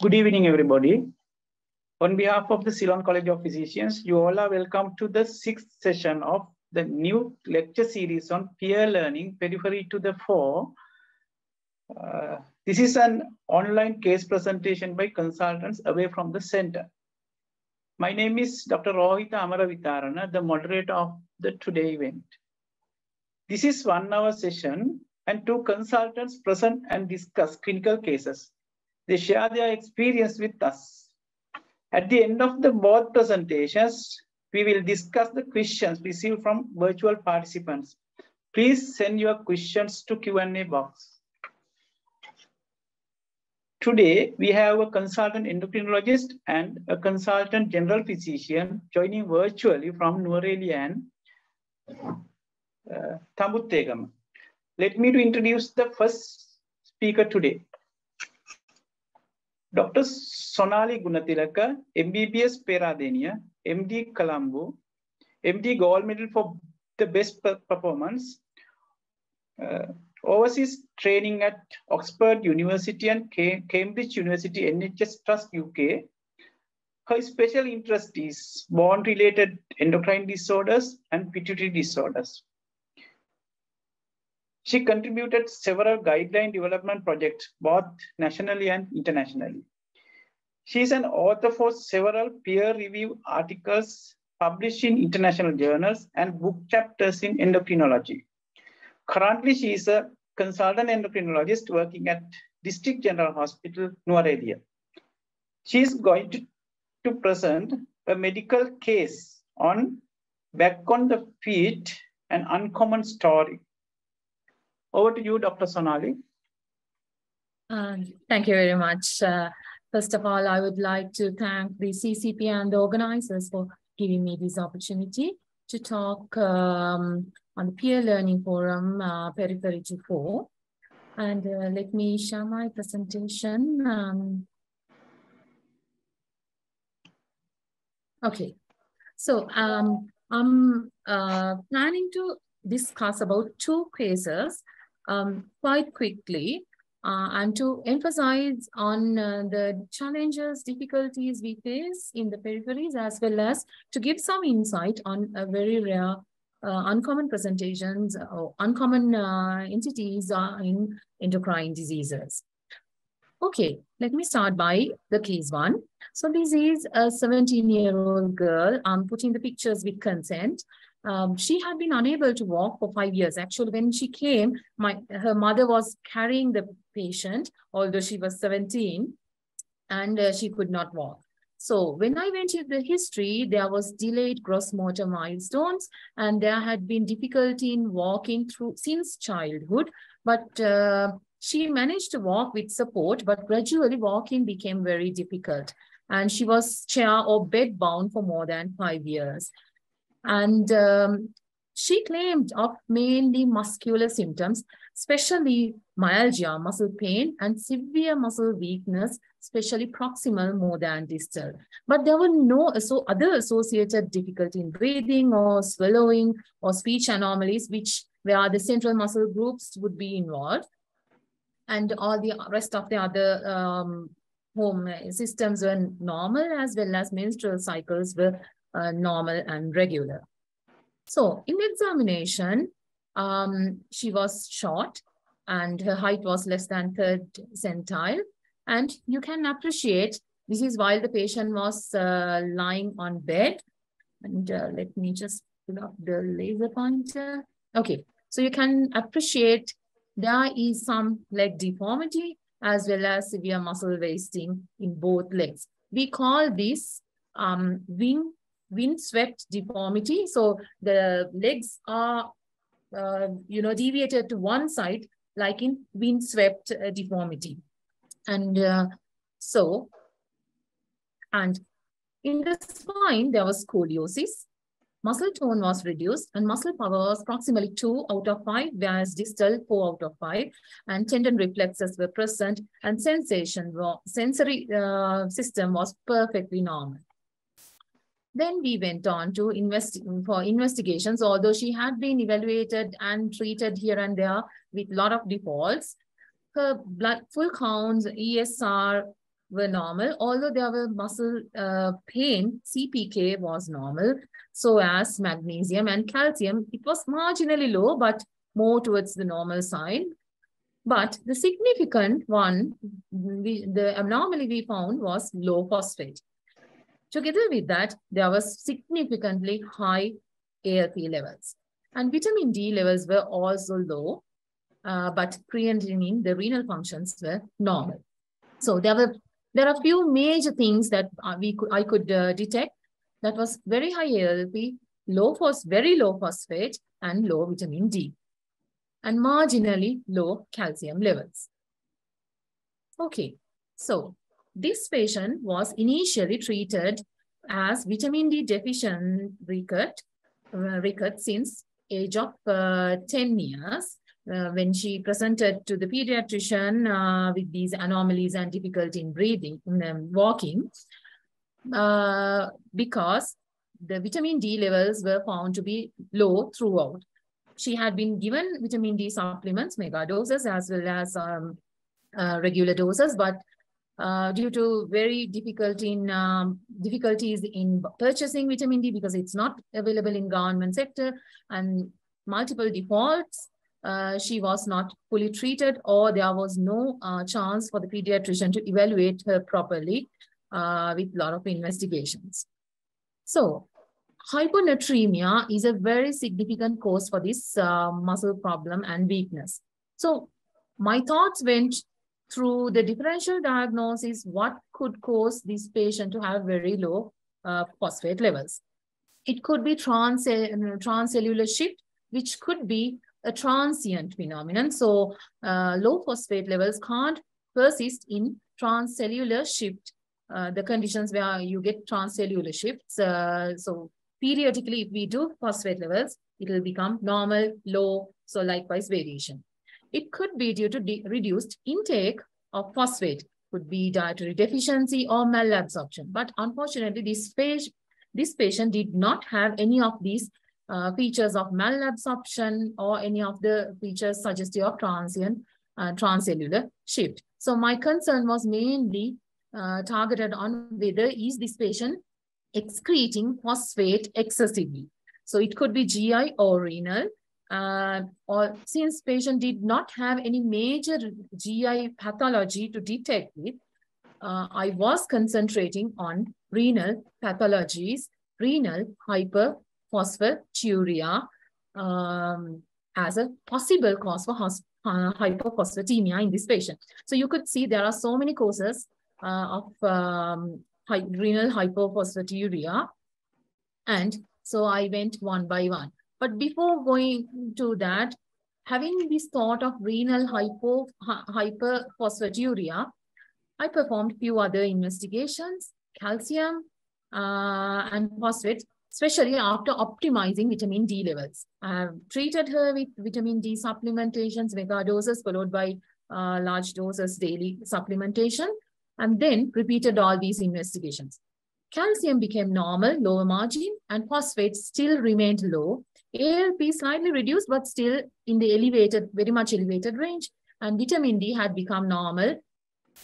Good evening, everybody. On behalf of the Ceylon College of Physicians, you all are welcome to the sixth session of the new lecture series on peer learning, periphery to the fore. Uh, this is an online case presentation by consultants away from the center. My name is Dr. Rohita Amaravitarana, the moderator of the today event. This is one hour session and two consultants present and discuss clinical cases. They share their experience with us. At the end of the both presentations, we will discuss the questions received from virtual participants. Please send your questions to Q&A box. Today, we have a consultant endocrinologist and a consultant general physician joining virtually from Nuwara and uh. Let me to introduce the first speaker today. Dr. Sonali Gunatilaka, MBBS Peradeniya, MD Colombo, MD Gold Medal for the best performance, uh, overseas training at Oxford University and Cambridge University NHS Trust UK. Her special interest is bone-related endocrine disorders and pituitary disorders. She contributed several guideline development projects, both nationally and internationally. She is an author for several peer-reviewed articles published in international journals and book chapters in endocrinology. Currently, she is a consultant endocrinologist working at District General Hospital, Nuwara She is going to, to present a medical case on back on the feet, an uncommon story. Over to you, Dr. Sonali. Uh, thank you very much. Uh, first of all, I would like to thank the CCP and the organizers for giving me this opportunity to talk um, on the Peer Learning Forum, uh, Periphery to Fore. And uh, let me share my presentation. Um, okay, so um, I'm uh, planning to discuss about two cases um, quite quickly uh, and to emphasize on uh, the challenges, difficulties we face in the peripheries, as well as to give some insight on a very rare uh, uncommon presentations or uncommon uh, entities in endocrine diseases. Okay, let me start by the case one. So this is a 17-year-old girl. I'm putting the pictures with consent. Um, she had been unable to walk for five years. Actually, when she came, my her mother was carrying the patient, although she was 17, and uh, she could not walk. So when I went to the history, there was delayed gross motor milestones and there had been difficulty in walking through since childhood, but uh, she managed to walk with support, but gradually walking became very difficult. And she was chair or bed bound for more than five years. And um, she claimed of mainly muscular symptoms, especially myalgia, muscle pain, and severe muscle weakness, especially proximal more than distal. But there were no so other associated difficulty in breathing or swallowing or speech anomalies, which where the central muscle groups would be involved. And all the rest of the other um, home systems were normal as well as menstrual cycles were uh, normal and regular. So in examination, um, she was short and her height was less than third centile. And you can appreciate, this is while the patient was uh, lying on bed. And uh, let me just pull up the laser pointer. Okay, so you can appreciate there is some leg deformity as well as severe muscle wasting in both legs. We call this um, wing windswept deformity. So the legs are, uh, you know, deviated to one side, like in windswept uh, deformity. And uh, so, and in the spine, there was scoliosis. Muscle tone was reduced and muscle power was approximately 2 out of 5, whereas distal 4 out of 5. And tendon reflexes were present and sensation, sensory uh, system was perfectly normal. Then we went on to invest for investigations, although she had been evaluated and treated here and there with a lot of defaults. Her blood full counts, ESR, were normal, although there were muscle uh, pain, CPK was normal. So as magnesium and calcium, it was marginally low, but more towards the normal side. But the significant one, we, the anomaly we found was low phosphate. Together with that, there was significantly high ALP levels. And vitamin D levels were also low, uh, but creatinine, the renal functions were normal. So there were there are a few major things that uh, we could I could uh, detect. That was very high ALP, low phos, very low phosphate, and low vitamin D, and marginally low calcium levels. Okay, so this patient was initially treated as vitamin D deficient ricket, uh, since age of uh, 10 years uh, when she presented to the pediatrician uh, with these anomalies and difficulty in breathing, um, walking, uh, because the vitamin D levels were found to be low throughout. She had been given vitamin D supplements, mega doses, as well as um, uh, regular doses, but uh, due to very difficult in um, difficulties in purchasing vitamin D because it's not available in government sector and multiple defaults, uh, she was not fully treated or there was no uh, chance for the pediatrician to evaluate her properly uh, with a lot of investigations. So hyponatremia is a very significant cause for this uh, muscle problem and weakness. So my thoughts went through the differential diagnosis, what could cause this patient to have very low uh, phosphate levels. It could be trans transcellular shift, which could be a transient phenomenon. So uh, low phosphate levels can't persist in transcellular shift, uh, the conditions where you get transcellular shifts. Uh, so periodically, if we do phosphate levels, it will become normal, low, so likewise variation. It could be due to reduced intake of phosphate, could be dietary deficiency or malabsorption. But unfortunately, this, this patient did not have any of these uh, features of malabsorption or any of the features suggestive of transient uh, transcellular shift. So my concern was mainly uh, targeted on whether is this patient excreting phosphate excessively. So it could be GI or renal, uh, or since patient did not have any major GI pathology to detect it, uh, I was concentrating on renal pathologies, renal hyperphosphaturia um, as a possible cause for uh, hypophosphatemia in this patient. So you could see there are so many causes uh, of um, renal hypophosphaturia. And so I went one by one. But before going to that, having this thought of renal hypo, hyperphosphaturia, I performed few other investigations, calcium uh, and phosphate, especially after optimizing vitamin D levels. I have treated her with vitamin D supplementations, mega doses, followed by uh, large doses daily supplementation, and then repeated all these investigations. Calcium became normal, lower margin, and phosphate still remained low, ALP slightly reduced, but still in the elevated, very much elevated range. And vitamin D had become normal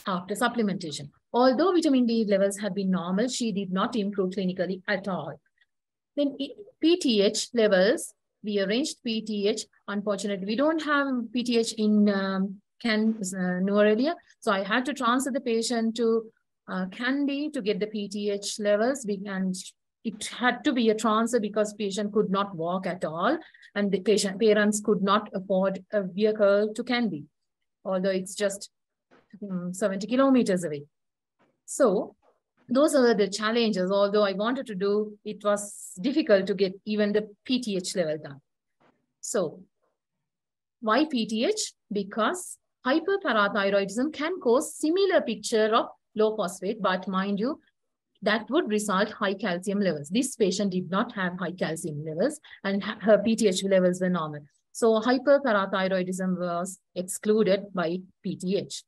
after supplementation. Although vitamin D levels had been normal, she did not improve clinically at all. Then PTH levels, we arranged PTH. Unfortunately, we don't have PTH in um, Can uh, Nuwara Eliya. So I had to transfer the patient to uh, Kandy to get the PTH levels. And it had to be a transfer because patient could not walk at all and the patient parents could not afford a vehicle to Kandy, although it's just um, 70 kilometers away. So those are the challenges. Although I wanted to do, it was difficult to get even the PTH level done. So why PTH? Because hyperparathyroidism can cause similar picture of low phosphate, but mind you, that would result high calcium levels. This patient did not have high calcium levels and her PTH levels were normal. So hyperparathyroidism was excluded by PTH.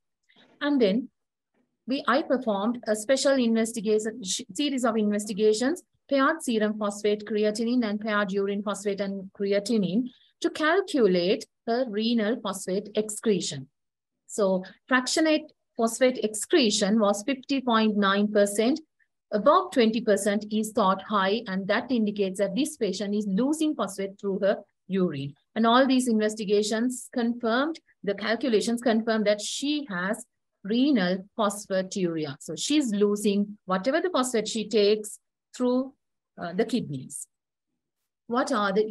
And then we, I performed a special investigation series of investigations, paired serum phosphate creatinine and paired urine phosphate and creatinine to calculate the renal phosphate excretion. So fractionate phosphate excretion was 50.9%. Above 20% is thought high, and that indicates that this patient is losing phosphate through her urine. And all these investigations confirmed, the calculations confirmed that she has renal phosphaturia. So she's losing whatever the phosphate she takes through uh, the kidneys. What are the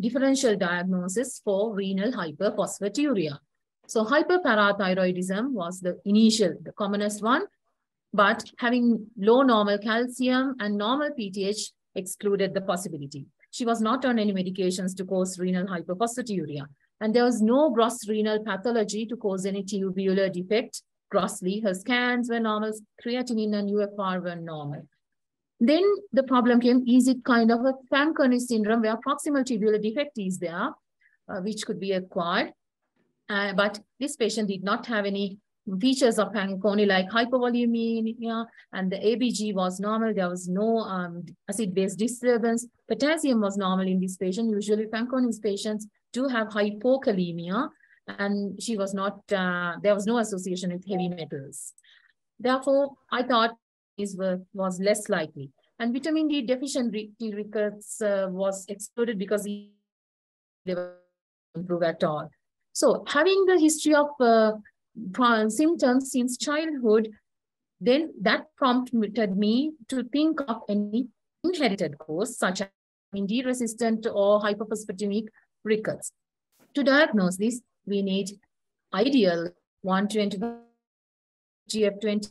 differential diagnosis for renal hyperphosphaturia? So hyperparathyroidism was the initial, the commonest one, but having low normal calcium and normal PTH excluded the possibility. She was not on any medications to cause renal hyperphosphaturia. And there was no gross renal pathology to cause any tubular defect. Grossly, her scans were normal, creatinine and UFR were normal. Then the problem came, is it kind of a Fanconi syndrome where proximal tubular defect is there, uh, which could be acquired. Uh, but this patient did not have any features of Fanconi like hypovolemia and the ABG was normal. There was no um, acid-base disturbance. Potassium was normal in this patient. Usually Fanconi's patients do have hypokalemia and she was not, uh, there was no association with heavy metals. Therefore, I thought this was less likely. And vitamin D deficient rickets uh, was excluded because they were improve at all. So having the history of uh, symptoms since childhood, then that prompted me to think of any inherited cause such as D resistant or hyperphosphatemic rickets. To diagnose this, we need ideal 120 GF20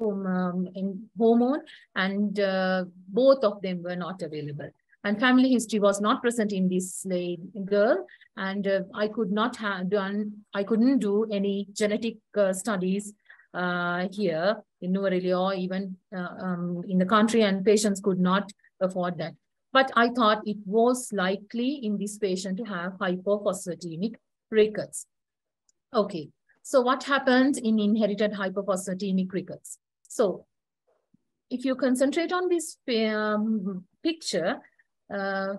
um, hormone and uh, both of them were not available. And family history was not present in this girl and uh, I could not have done, I couldn't do any genetic uh, studies uh, here in Nuwara Eliya or even uh, um, in the country and patients could not afford that. But I thought it was likely in this patient to have hypophosphatemic rickets. Okay, so what happens in inherited hypophosphatemic rickets? So if you concentrate on this um, picture, uh,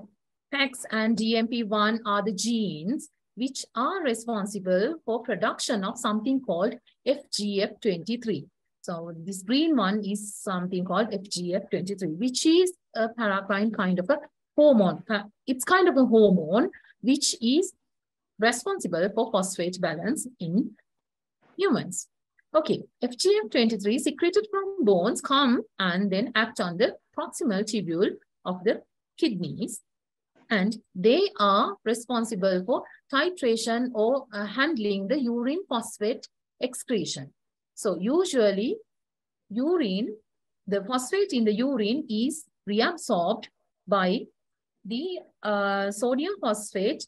PHEX and DMP1 are the genes which are responsible for production of something called FGF23. So this green one is something called FGF23, which is a paracrine kind of a hormone. It's kind of a hormone which is responsible for phosphate balance in humans. Okay, FGF23 secreted from bones come and then act on the proximal tubule of the kidneys and they are responsible for titration or uh, handling the urine phosphate excretion. So usually urine, the phosphate in the urine is reabsorbed by the uh, sodium phosphate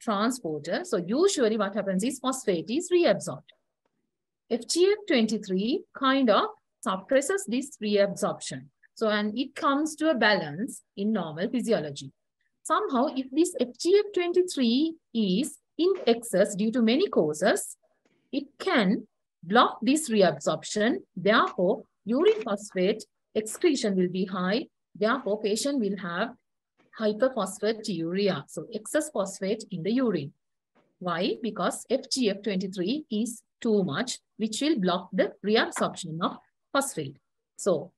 transporter. So usually what happens is phosphate is reabsorbed. FGF23 kind of suppresses this reabsorption. So, and it comes to a balance in normal physiology. Somehow, if this FGF23 is in excess due to many causes, it can block this reabsorption. Therefore, urine phosphate excretion will be high. Therefore, patient will have hyperphosphaturia, so excess phosphate in the urine. Why? Because FGF23 is too much, which will block the reabsorption of phosphate. So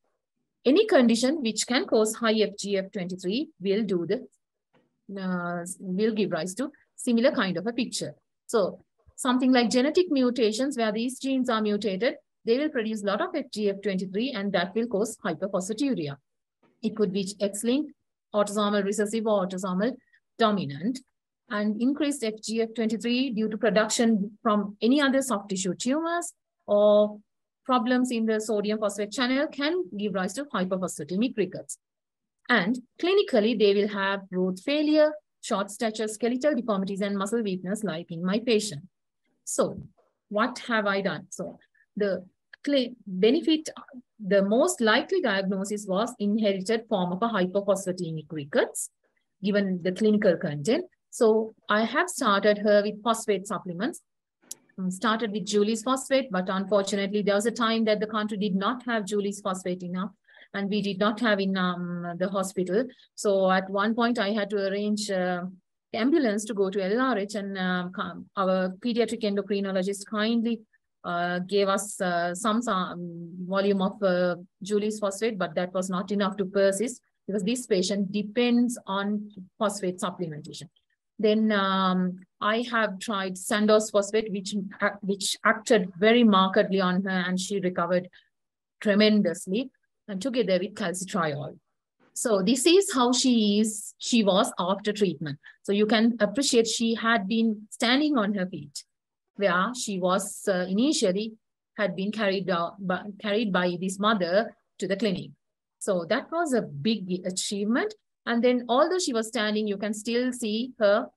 any condition which can cause high FGF23 will do the uh, will give rise to similar kind of a picture. So something like genetic mutations where these genes are mutated, they will produce a lot of FGF23 and that will cause hyperphosphaturia. It could be X-linked, autosomal recessive or autosomal dominant and increased FGF23 due to production from any other soft tissue tumors or problems in the sodium phosphate channel can give rise to hyperphosphatemic rickets. And clinically, they will have growth failure, short stature, skeletal deformities, and muscle weakness like in my patient. So what have I done? So the benefit, the most likely diagnosis was inherited form of a hypophosphatemic rickets, given the clinical content. So I have started her with phosphate supplements. Um, started with Joulie's phosphate, but unfortunately there was a time that the country did not have Joulie's phosphate enough and we did not have in um, the hospital. So at one point I had to arrange uh, ambulance to go to LRH and um, our pediatric endocrinologist kindly uh, gave us uh, some, some volume of uh, Joulie's phosphate, but that was not enough to persist because this patient depends on phosphate supplementation. Then um, I have tried Sandoz phosphate, which, which acted very markedly on her and she recovered tremendously and together with calcitriol. So this is how she is, she was after treatment. So you can appreciate she had been standing on her feet where she was uh, initially had been carried, out, by, carried by this mother to the clinic. So that was a big achievement. And then although she was standing, you can still see her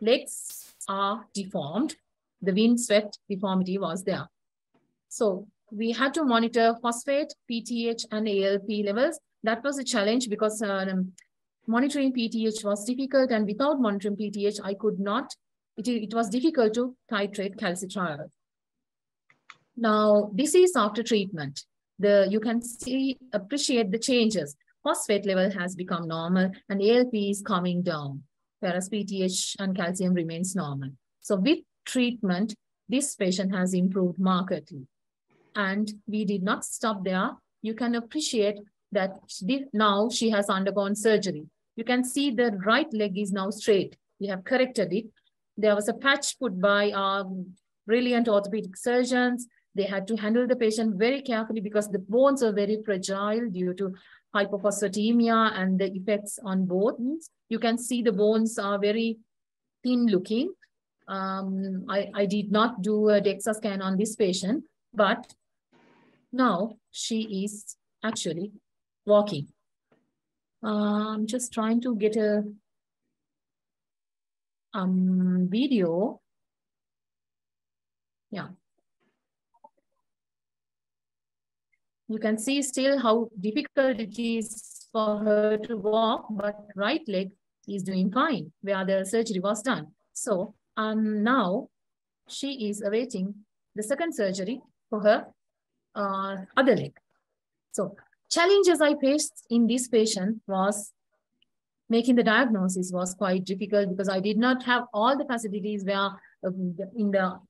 legs are deformed. The windswept deformity was there. So we had to monitor phosphate, PTH, and ALP levels. That was a challenge because um, monitoring PTH was difficult. And without monitoring PTH, I could not, it, it was difficult to titrate calcitriol. Now, this is after treatment the you can see, appreciate the changes. Phosphate level has become normal and ALP is coming down, whereas PTH and calcium remains normal. So with treatment, this patient has improved markedly. And we did not stop there. You can appreciate that she, now she has undergone surgery. You can see the right leg is now straight. We have corrected it. There was a patch put by our brilliant orthopedic surgeons they had to handle the patient very carefully because the bones are very fragile due to hypophosphatemia and the effects on bones. You can see the bones are very thin looking. Um, I, I did not do a DEXA scan on this patient, but now she is actually walking. I'm just trying to get a um, video. Yeah. You can see still how difficult it is for her to walk, but right leg is doing fine where the surgery was done. So um, now she is awaiting the second surgery for her uh, other leg. So challenges I faced in this patient was making the diagnosis was quite difficult because I did not have all the facilities where um, in the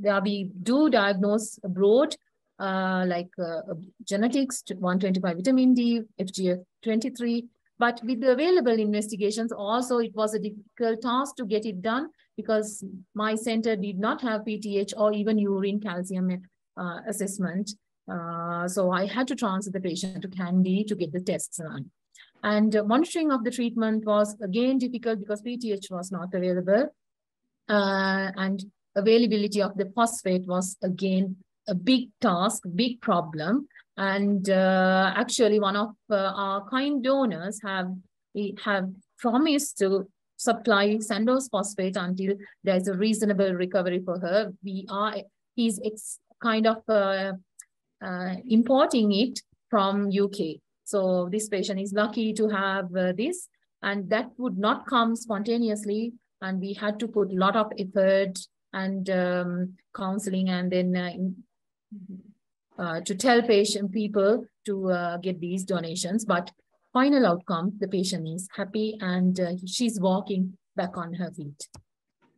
where we do diagnose abroad uh, like uh, genetics, 125 vitamin D, FGF23. But with the available investigations, also it was a difficult task to get it done because my center did not have PTH or even urine calcium uh, assessment. Uh, so I had to transfer the patient to Kandy to get the tests done. And monitoring of the treatment was again difficult because PTH was not available. Uh, and availability of the phosphate was again a big task, big problem. And uh, actually, one of uh, our kind donors have have promised to supply Sandoz phosphate until there's a reasonable recovery for her. We are he's kind of uh, uh importing it from UK. So this patient is lucky to have uh, this, and that would not come spontaneously. And we had to put a lot of effort and um, counseling and then uh, uh, to tell patient people to uh, get these donations. But final outcome, the patient is happy and uh, she's walking back on her feet.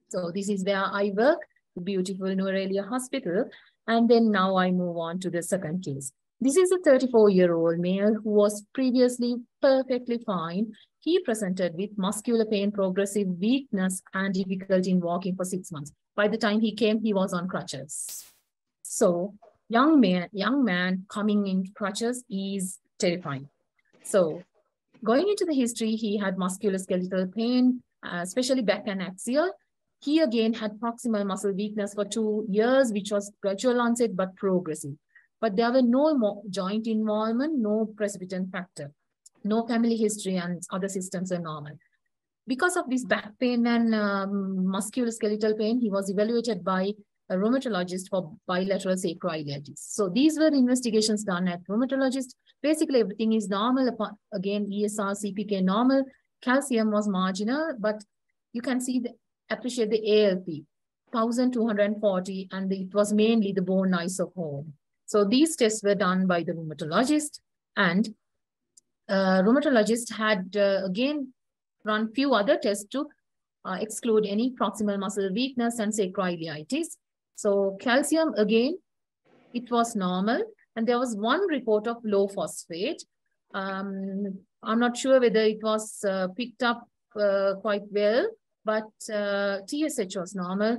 So this is where I work, the beautiful Nuwara Hospital. And then now I move on to the second case. This is a 34-year-old male who was previously perfectly fine. He presented with muscular pain, progressive weakness, and difficulty in walking for six months. By the time he came, he was on crutches. So young man, young man coming in crutches is terrifying. So going into the history, he had musculoskeletal pain, uh, especially back and axial. He again had proximal muscle weakness for two years, which was gradual onset but progressive. But there were no joint involvement, no precipitant factor, no family history, and other systems are normal. Because of this back pain and um, musculoskeletal pain, he was evaluated by a rheumatologist for bilateral sacroiliitis. So these were investigations done at rheumatologist. Basically, everything is normal. Again, ESR, CPK normal. Calcium was marginal, but you can see, the, appreciate the ALP, 1240, and the, it was mainly the bone isoform. So these tests were done by the rheumatologist, and uh, rheumatologist had, uh, again, run few other tests to uh, exclude any proximal muscle weakness and sacroiliitis. So calcium again it was normal. And there was one report of low phosphate. Um, I'm not sure whether it was uh, picked up uh, quite well, but uh, TSH was normal.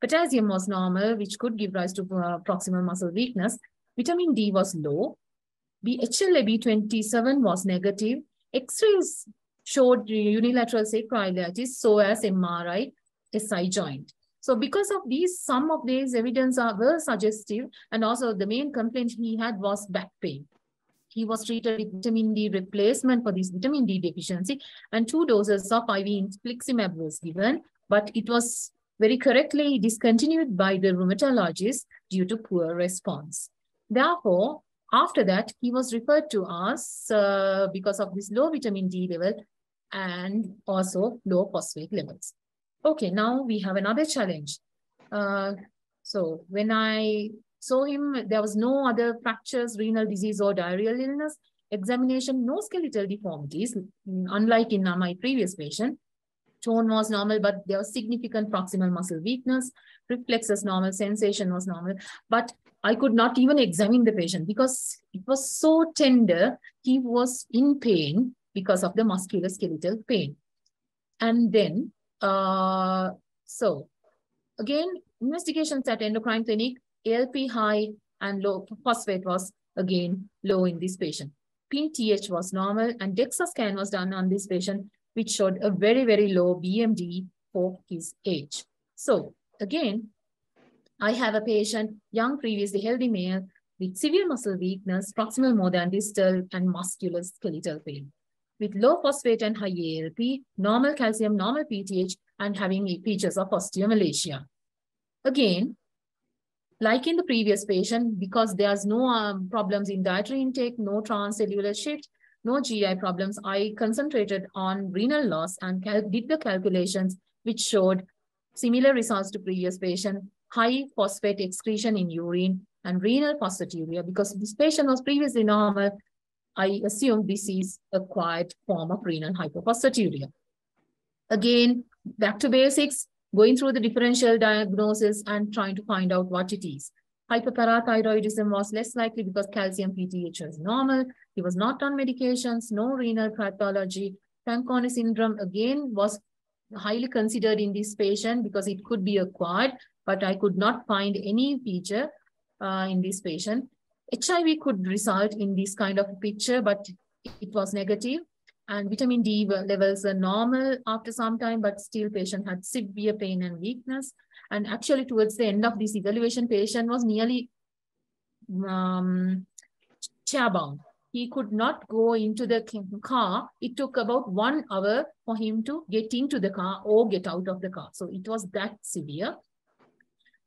Potassium was normal, which could give rise to uh, proximal muscle weakness. Vitamin D was low. HLA-B27 was negative. X-rays showed unilateral sacroiliitis, so as MRI, SI joint. So because of these, some of these evidence are were suggestive, and also the main complaint he had was back pain. He was treated with vitamin D replacement for this vitamin D deficiency, and two doses of IV infliximab was given, but it was very correctly discontinued by the rheumatologist due to poor response. Therefore, after that, he was referred to us uh, because of this low vitamin D level and also low phosphate levels. Okay, now we have another challenge. Uh, so when I saw him, there was no other fractures, renal disease or diarrheal illness. Examination, no skeletal deformities, unlike in my previous patient. Tone was normal, but there was significant proximal muscle weakness. Reflexes normal, sensation was normal. But I could not even examine the patient because it was so tender. He was in pain because of the musculoskeletal pain. And then, uh, so again, investigations at endocrine clinic, ALP high and low phosphate was again low in this patient. PTH was normal and DEXA scan was done on this patient, which showed a very, very low BMD for his age. So again, I have a patient, young, previously healthy male with severe muscle weakness, proximal more than distal and musculoskeletal pain with low phosphate and high ALP, normal calcium, normal PTH, and having features of osteomalacia. Again, like in the previous patient, because there's no um, problems in dietary intake, no transcellular shift, no GI problems, I concentrated on renal loss and did the calculations, which showed similar results to previous patient, high phosphate excretion in urine and renal phosphaturia because this patient was previously normal I assume this is a quiet form of renal hyperphosphaturia. Again, back to basics, going through the differential diagnosis and trying to find out what it is. Hyperparathyroidism was less likely because calcium PTH was normal. He was not on medications, no renal pathology. Fanconi syndrome, again, was highly considered in this patient because it could be acquired, but I could not find any feature uh, in this patient. HIV could result in this kind of picture, but it was negative. And vitamin D levels are normal after some time, but still patient had severe pain and weakness. And actually towards the end of this evaluation, patient was nearly um, chairbound. He could not go into the car. It took about one hour for him to get into the car or get out of the car. So it was that severe.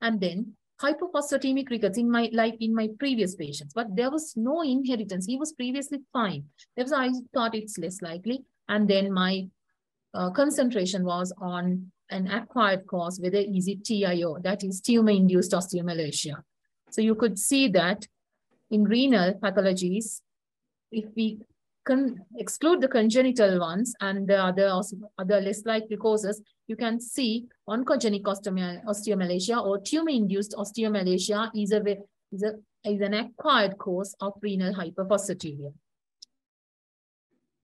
And then hypophosphatemic rickets in my like in my previous patients, but there was no inheritance. He was previously fine. That's why I thought it's less likely. And then my uh, concentration was on an acquired cause, whether is it TIO, that is tumor-induced osteomalacia. So you could see that in renal pathologies, if we can exclude the congenital ones and the other, other less likely causes, you can see oncogenic osteomalacia or tumor-induced osteomalacia is, a, is, a, is an acquired cause of renal hyperphosphaturia.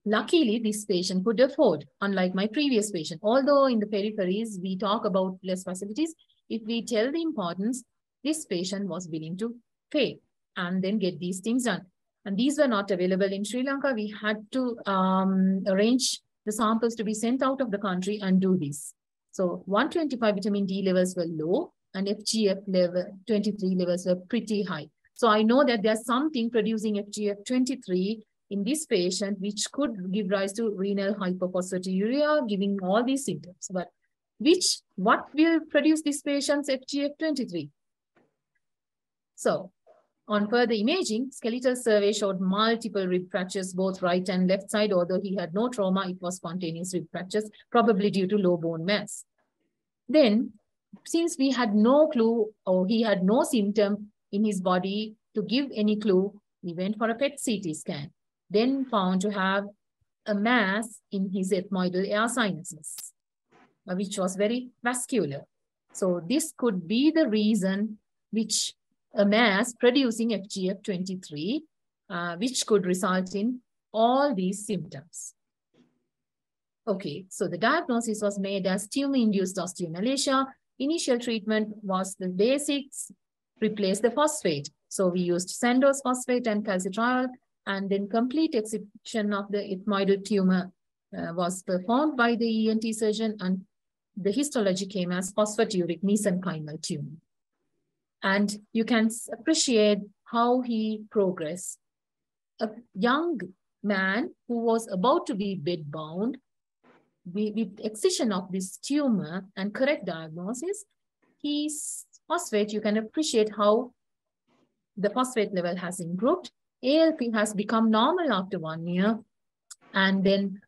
Luckily, this patient could afford, unlike my previous patient. Although in the peripheries, we talk about less facilities, if we tell the importance, this patient was willing to pay and then get these things done. And these were not available in Sri Lanka. We had to um, arrange the samples to be sent out of the country and do this. So 125 vitamin D levels were low and FGF level 23 levels were pretty high. So I know that there's something producing FGF 23 in this patient, which could give rise to renal hyperphosphaturia, giving all these symptoms. But which, what will produce this patient's FGF 23? So on further imaging, skeletal survey showed multiple rib fractures, both right and left side. Although he had no trauma, it was spontaneous rib fractures, probably due to low bone mass. Then, since we had no clue or he had no symptom in his body to give any clue, we went for a PET CT scan, then found to have a mass in his ethmoidal air sinuses, which was very vascular. So this could be the reason which a mass producing FGF23, uh, which could result in all these symptoms. Okay, so the diagnosis was made as tumor-induced osteomalacia. Initial treatment was the basics, replace the phosphate. So we used Sandoz phosphate and calcitriol, and then complete excision of the ethmoidal tumor uh, was performed by the ENT surgeon, and the histology came as phosphaturic mesenchymal tumor. And you can appreciate how he progressed. A young man who was about to be bedbound with excision of this tumor and correct diagnosis, his phosphate, you can appreciate how the phosphate level has improved. ALP has become normal after one year. And then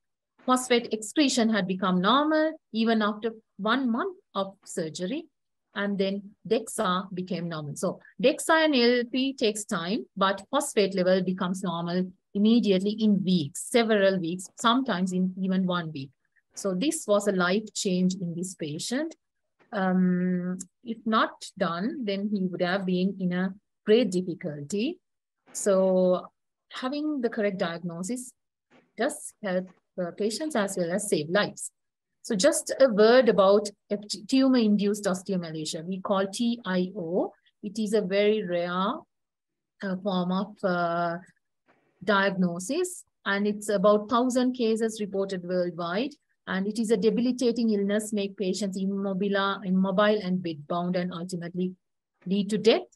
phosphate excretion had become normal even after one month of surgery. And then DEXA became normal. So DEXA and ALP takes time, but phosphate level becomes normal immediately in weeks, several weeks, sometimes in even one week. So this was a life change in this patient. Um, if not done, then he would have been in a great difficulty. So having the correct diagnosis does help uh, patients as well as save lives. So just a word about tumor-induced osteomalacia. We call TIO. It is a very rare uh, form of uh, diagnosis, and it's about 1,000 cases reported worldwide. And it is a debilitating illness, make patients immobile, immobile and bedbound, and ultimately lead to death.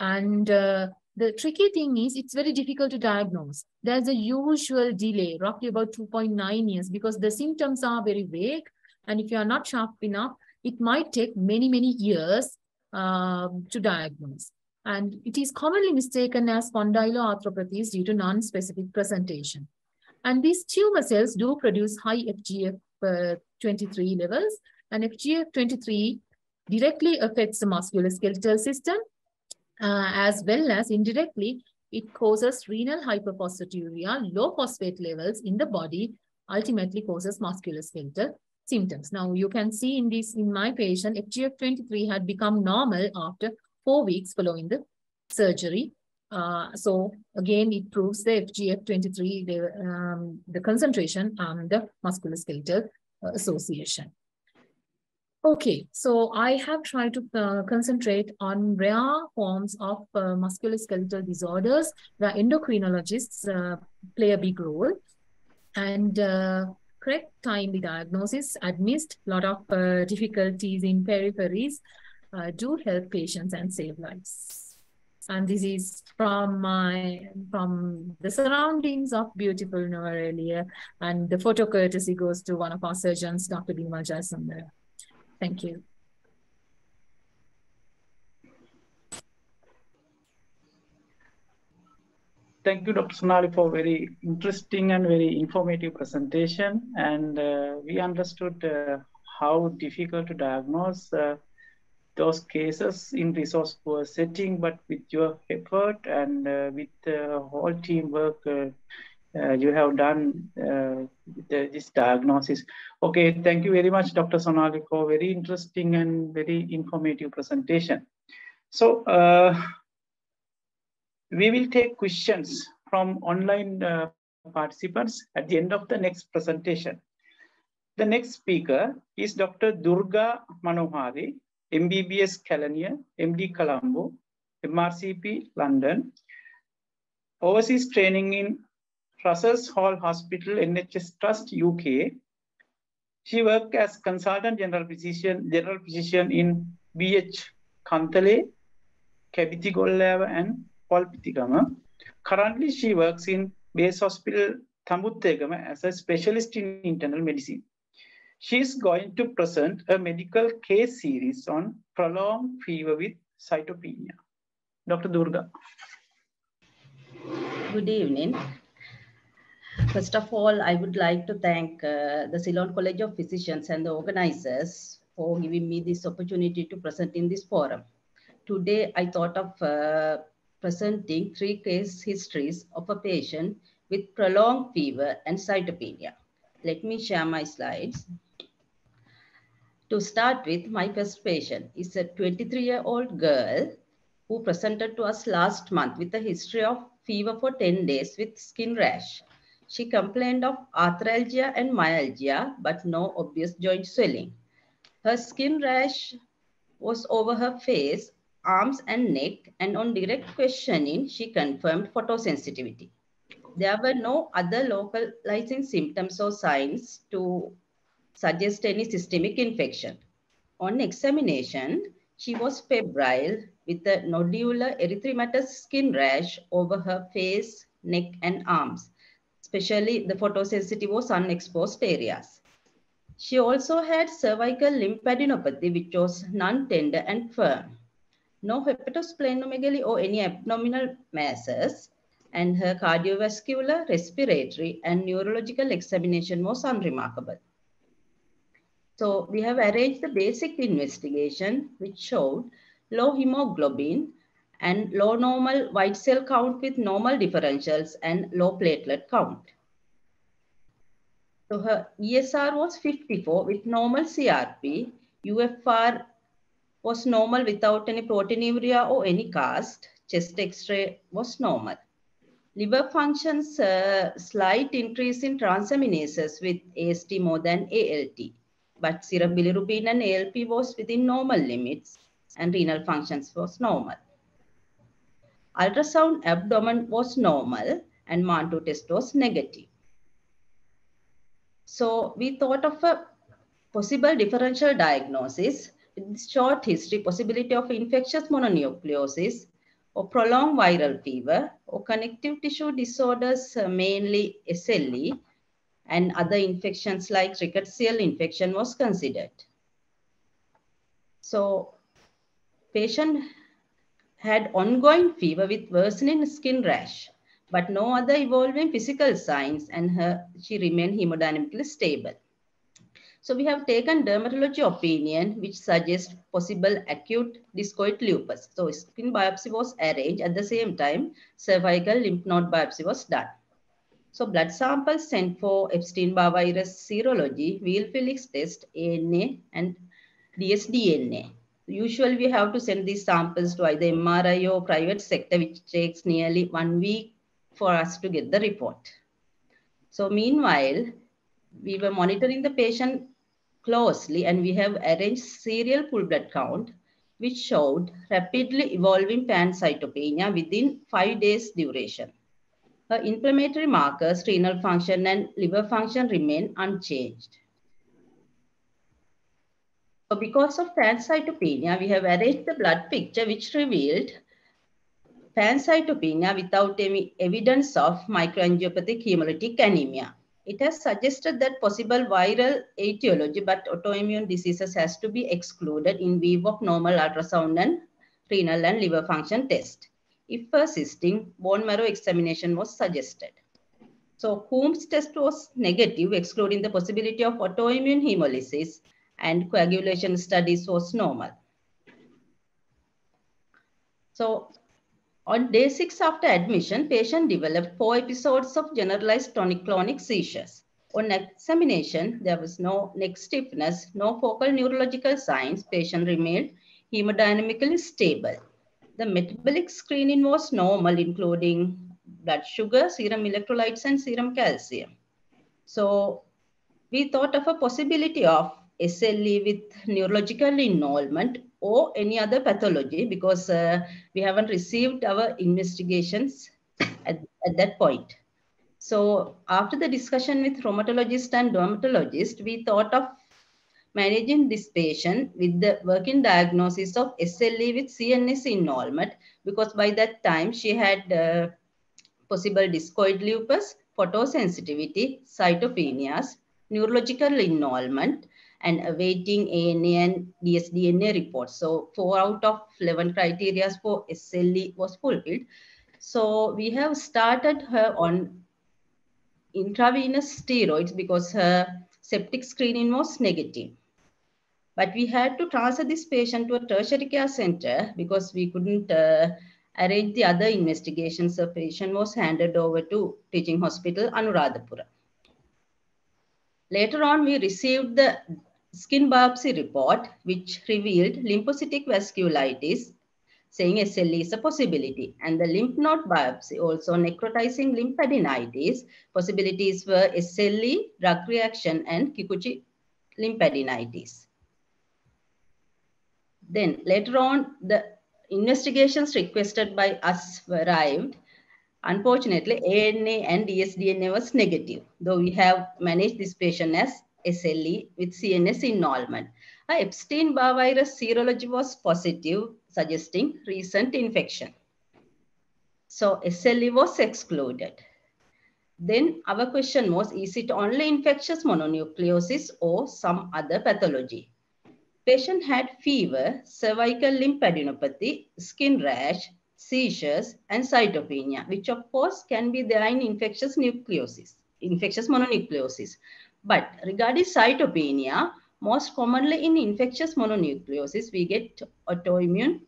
And uh, the tricky thing is it's very difficult to diagnose. There's a usual delay, roughly about 2.9 years, because the symptoms are very vague. And if you are not sharp enough, it might take many, many years um, to diagnose. And it is commonly mistaken as spondyloarthropathies due to non-specific presentation. And these tumor cells do produce high FGF23 levels, and FGF23 directly affects the musculoskeletal system uh, as well as indirectly, it causes renal hyperphosphaturia, low phosphate levels in the body, ultimately causes musculoskeletal symptoms. Now, you can see in this, in my patient, FGF23 had become normal after four weeks following the surgery. Uh, so again, it proves the FGF23, the, um, the concentration and the musculoskeletal uh, association. Okay, so I have tried to uh, concentrate on rare forms of uh, musculoskeletal disorders where endocrinologists uh, play a big role. And uh, correct timely diagnosis amidst a lot of uh, difficulties in peripheries uh, do help patients and save lives. And this is from my from the surroundings of beautiful Nuwara And the photo courtesy goes to one of our surgeons, Dr. Bimal Jayasundara. Thank you. Thank you, Dr. Sonali, for very interesting and very informative presentation. And uh, we understood uh, how difficult to diagnose uh, those cases in resource poor setting, but with your effort and uh, with the whole teamwork, uh, you have done uh, the, this diagnosis. Okay, thank you very much, Dr. Sonali, for very interesting and very informative presentation. So uh, we will take questions from online uh, participants at the end of the next presentation. The next speaker is Dr. Durga Manohari, MBBS Kelaniya, MD Colombo, MRCP London, overseas training in Russell's Hall Hospital, NHS Trust, UK. She worked as consultant general physician, general physician in BH Kantale, Kebithigollewa, and Polpithigama. Currently, she works in Base Hospital, Tambuthegama as a specialist in internal medicine. She is going to present a medical case series on prolonged fever with cytopenia. Dr. Durga. Good evening. First of all, I would like to thank uh, the Ceylon College of Physicians and the organizers for giving me this opportunity to present in this forum. Today, I thought of uh, presenting three case histories of a patient with prolonged fever and cytopenia. Let me share my slides. To start with, my first patient is a 23-year-old girl who presented to us last month with a history of fever for 10 days with skin rash. She complained of arthralgia and myalgia, but no obvious joint swelling. Her skin rash was over her face, arms, and neck, and on direct questioning, she confirmed photosensitivity. There were no other localizing symptoms or signs to suggest any systemic infection. On examination, she was febrile with a nodular erythematous skin rash over her face, neck, and arms. Especially the photosensitive was unexposed areas. She also had cervical lymphadenopathy, which was non-tender and firm. No hepatosplenomegaly or any abdominal masses, and her cardiovascular, respiratory, and neurological examination was unremarkable. So we have arranged the basic investigation, which showed low hemoglobin and low normal white cell count with normal differentials and low platelet count. So her ESR was 54 with normal CRP. UFR was normal without any proteinuria or any cast. Chest X-ray was normal. Liver functions uh, slight increase in transaminases with AST more than ALT but serum bilirubin and ALP was within normal limits and renal functions was normal. Ultrasound abdomen was normal and Mantoux test was negative. So we thought of a possible differential diagnosis short history, possibility of infectious mononucleosis or prolonged viral fever or connective tissue disorders, uh, mainly SLE, and other infections like rickettsial infection was considered. So patient had ongoing fever with worsening skin rash, but no other evolving physical signs and her, she remained hemodynamically stable. So we have taken dermatology opinion, which suggests possible acute discoid lupus. So skin biopsy was arranged at the same time, cervical lymph node biopsy was done. So blood samples sent for Epstein-Barr virus serology, Weil Felix test, ANA, and dsDNA. Usually we have to send these samples to either MRI or private sector, which takes nearly one week for us to get the report. So meanwhile, we were monitoring the patient closely and we have arranged serial full blood count, which showed rapidly evolving pancytopenia within five days duration. Her inflammatory markers, renal function and liver function remain unchanged. So because of pancytopenia, we have arranged the blood picture which revealed pancytopenia without any evidence of microangiopathic hemolytic anemia. It has suggested that possible viral etiology, but autoimmune diseases has to be excluded in view of normal ultrasound and renal and liver function test. If persisting, bone marrow examination was suggested. So Coombs test was negative, excluding the possibility of autoimmune hemolysis and coagulation studies was normal. So on day six after admission, patient developed four episodes of generalized tonic-clonic seizures. On examination, there was no neck stiffness, no focal neurological signs. Patient remained hemodynamically stable. The metabolic screening was normal, including blood sugar, serum electrolytes, and serum calcium. So we thought of a possibility of SLE with neurological involvement or any other pathology because uh, we haven't received our investigations at, at that point. So after the discussion with rheumatologist and dermatologist, we thought of managing this patient with the working diagnosis of SLE with CNS involvement because by that time she had uh, possible discoid lupus, photosensitivity, cytopenias, neurological involvement, and awaiting ANA and dsDNA reports. So four out of 11 criteria for SLE was fulfilled. So we have started her on intravenous steroids because her septic screening was negative. But we had to transfer this patient to a tertiary care center because we couldn't uh, arrange the other investigations. The patient was handed over to teaching hospital Anuradhapura. Later on, we received the skin biopsy report, which revealed lymphocytic vasculitis, saying SLE is a possibility. And the lymph node biopsy, also necrotizing lymphadenitis, possibilities were SLE, drug reaction, and Kikuchi lymphadenitis. Then later on, the investigations requested by us arrived. Unfortunately, ANA and dsDNA was negative, though we have managed this patient as SLE with CNS involvement. A Epstein-Barr virus serology was positive, suggesting recent infection. So SLE was excluded. Then our question was, is it only infectious mononucleosis or some other pathology? Patient had fever, cervical lymphadenopathy, skin rash, seizures, and cytopenia, which of course can be there in infectious nucleosis, infectious mononucleosis. But regarding cytopenia, most commonly in infectious mononucleosis, we get autoimmune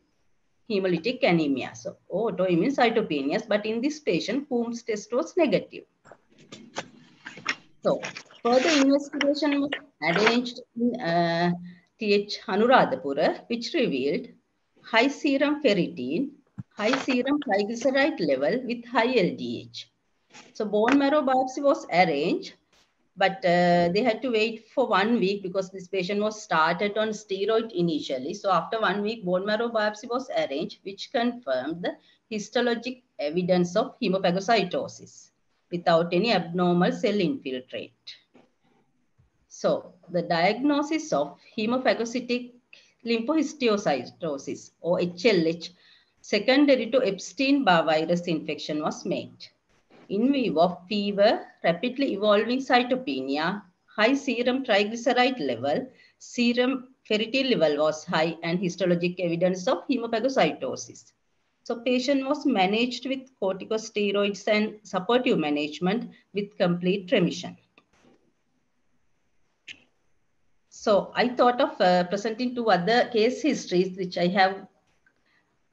hemolytic anemia. So autoimmune cytopenias, but in this patient, Coombs test was negative. So further investigation was arranged in uh, TH Anuradhapura, which revealed high serum ferritin, high serum triglyceride level with high LDH. So bone marrow biopsy was arranged but uh, they had to wait for one week because this patient was started on steroid initially. So after one week, bone marrow biopsy was arranged, which confirmed the histologic evidence of hemophagocytosis without any abnormal cell infiltrate. So the diagnosis of hemophagocytic lymphohistiocytosis or HLH secondary to Epstein-Barr virus infection was made in vivo fever, rapidly evolving cytopenia, high serum triglyceride level, serum ferritin level was high and histologic evidence of hemophagocytosis. So patient was managed with corticosteroids and supportive management with complete remission. So I thought of uh, presenting two other case histories which I have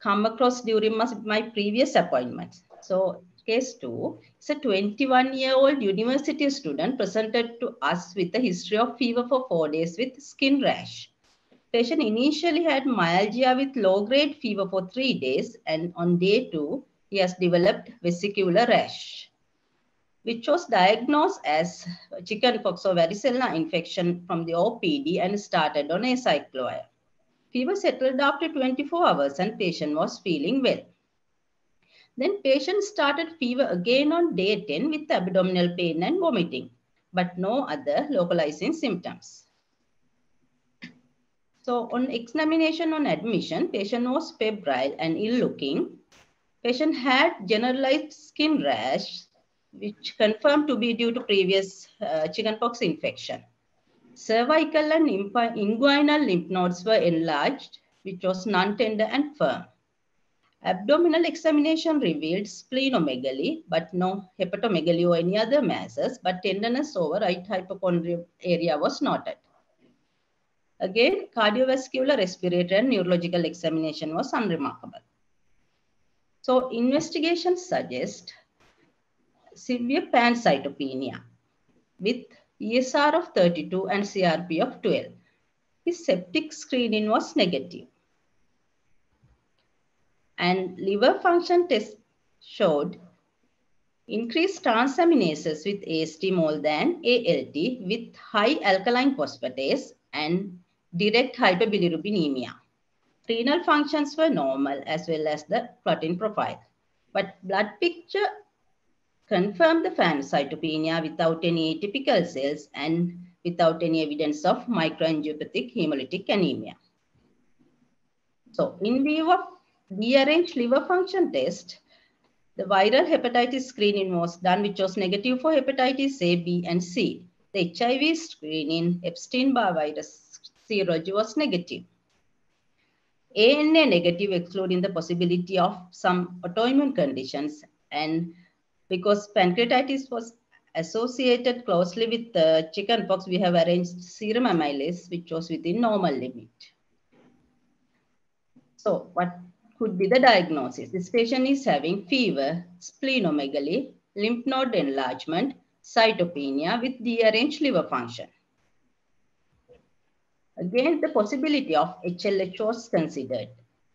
come across during my, my previous appointments. So case 2 is a 21 year old university student presented to us with a history of fever for four days with skin rash. Patient initially had myalgia with low grade fever for three days and on day two, he has developed vesicular rash, which was diagnosed as chickenpox or varicella infection from the OPD and started on acyclovir. Fever settled after 24 hours and patient was feeling well. Then patient started fever again on day 10 with abdominal pain and vomiting, but no other localizing symptoms. So on examination on admission, patient was febrile and ill looking. Patient had generalized skin rash, which confirmed to be due to previous uh, chickenpox infection. Cervical and inguinal lymph nodes were enlarged, which was non-tender and firm. Abdominal examination revealed splenomegaly, but no hepatomegaly or any other masses, but tenderness over right hypochondrial area was noted. Again, cardiovascular, respiratory, and neurological examination was unremarkable. So investigations suggest severe pancytopenia with ESR of 32 and CRP of 12. His septic screening was negative and liver function test showed increased transaminases with AST more than ALT with high alkaline phosphatase and direct hyperbilirubinemia. Renal functions were normal as well as the protein profile. But blood picture confirmed the pancytopenia without any atypical cells and without any evidence of microangiopathic hemolytic anemia. So in view of rearranged liver function test, the viral hepatitis screening was done, which was negative for hepatitis A, B, and C. The HIV screening, Epstein-Barr virus serology was negative. ANA negative, excluding the possibility of some autoimmune conditions. And because pancreatitis was associated closely with the chickenpox, we have arranged serum amylase, which was within normal limit. So what could be the diagnosis. This patient is having fever, splenomegaly, lymph node enlargement, cytopenia with dearranged liver function. Again, the possibility of HLH was considered.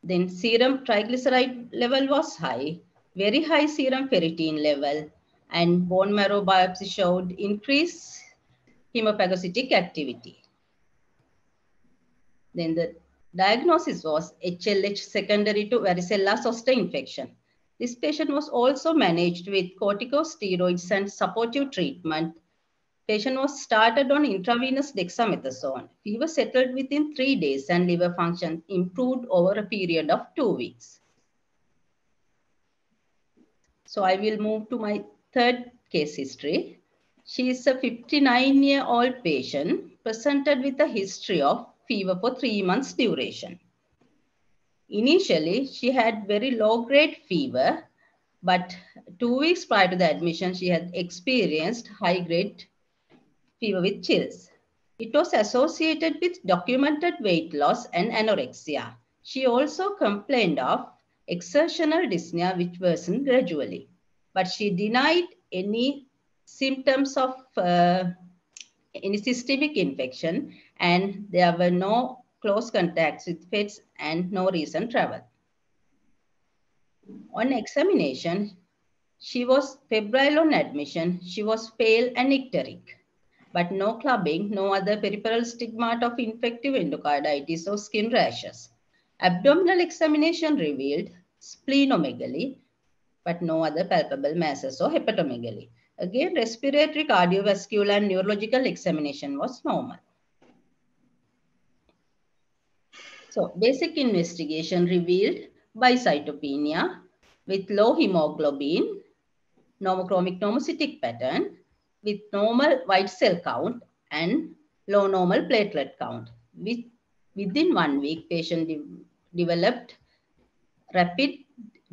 Then serum triglyceride level was high, very high serum ferritin level, and bone marrow biopsy showed increased hemophagocytic activity. Then the diagnosis was HLH secondary to varicella zoster infection. This patient was also managed with corticosteroids and supportive treatment. Patient was started on intravenous dexamethasone. Fever settled within three days and liver function improved over a period of two weeks. So I will move to my third case history. She is a 59 year old patient presented with a history of fever for three months duration. Initially, she had very low grade fever, but two weeks prior to the admission, she had experienced high grade fever with chills. It was associated with documented weight loss and anorexia. She also complained of exertional dyspnea, which worsened gradually, but she denied any symptoms of uh, any systemic infection and there were no close contacts with pets and no recent travel. On examination, she was febrile on admission. She was pale and icteric, but no clubbing, no other peripheral stigmata of infective endocarditis or skin rashes. Abdominal examination revealed splenomegaly, but no other palpable masses or hepatomegaly. Again, respiratory, cardiovascular, and neurological examination was normal. So basic investigation revealed bicytopenia with low hemoglobin, normochromic normocytic pattern with normal white cell count and low normal platelet count. With, within one week, patient de developed rapid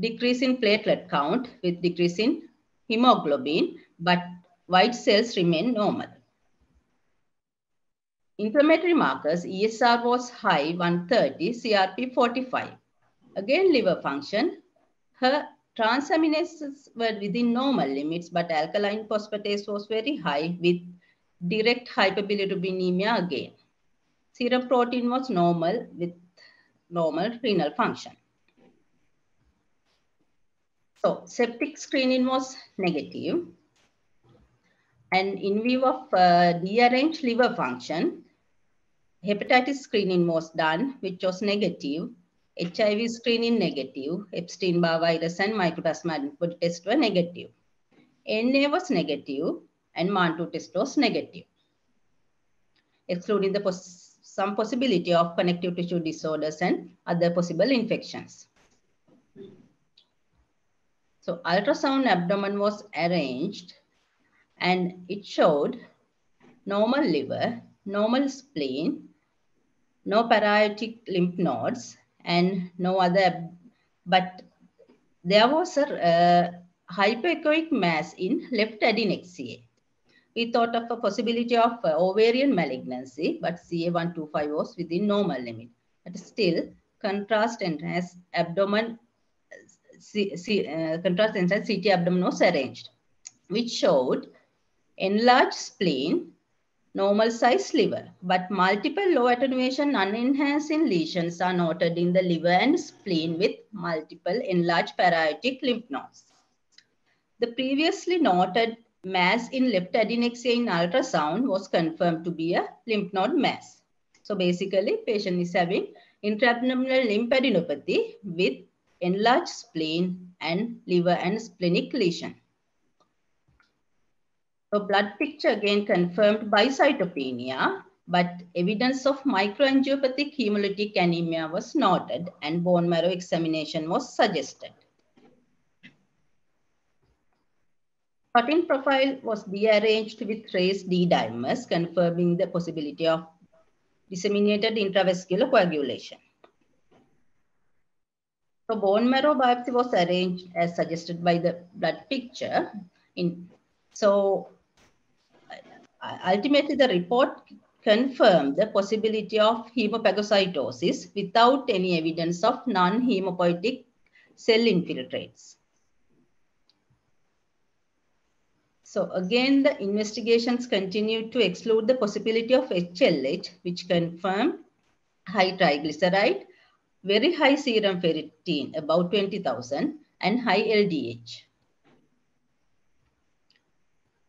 decrease in platelet count with decrease in hemoglobin, but white cells remain normal. Inflammatory markers, ESR was high 130, CRP 45. Again, liver function. Her transaminases were within normal limits, but alkaline phosphatase was very high with direct hyperbilirubinemia again. Serum protein was normal with normal renal function. So septic screening was negative. And in view of uh, dearranged liver function, hepatitis screening was done, which was negative. HIV screening negative. Epstein-Barr virus and mycoplasma antibody test were negative. NA was negative and Mantoux test was negative, excluding the pos some possibility of connective tissue disorders and other possible infections. So ultrasound abdomen was arranged and it showed normal liver, normal spleen, no para-aortic lymph nodes, and no other, but there was a uh, mass in left adnexia. We thought of a possibility of uh, ovarian malignancy, but CA125 was within normal limit. But still, contrast enhanced abdomen, C, C, uh, contrast enhanced CT abdomen was arranged, which showed enlarged spleen, normal size liver, but multiple low attenuation non-enhancing lesions are noted in the liver and spleen with multiple enlarged para-aortic lymph nodes. The previously noted mass in left adnexia in ultrasound was confirmed to be a lymph node mass. So basically, patient is having intraabdominal lymphadenopathy with enlarged spleen and liver and splenic lesion. So blood picture again confirmed bicytopenia, but evidence of microangiopathic hemolytic anemia was noted and bone marrow examination was suggested. Protein profile was rearranged with trace D dimers, confirming the possibility of disseminated intravascular coagulation. So bone marrow biopsy was arranged as suggested by the blood picture. In, so Uh, ultimately the report confirmed the possibility of hemophagocytosis without any evidence of non-hemopoietic cell infiltrates. So again, the investigations continued to exclude the possibility of HLH, which confirmed high triglyceride, very high serum ferritin, about 20,000, and high LDH.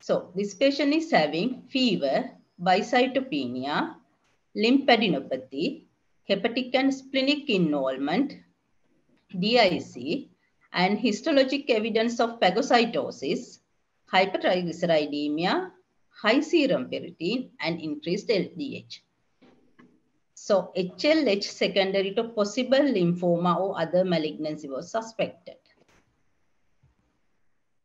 So this patient is having fever, bicytopenia, lymphadenopathy, hepatic and splenic involvement, DIC, and histologic evidence of phagocytosis, hypertriglyceridemia, high serum ferritin, and increased LDH. So HLH secondary to possible lymphoma or other malignancy was suspected.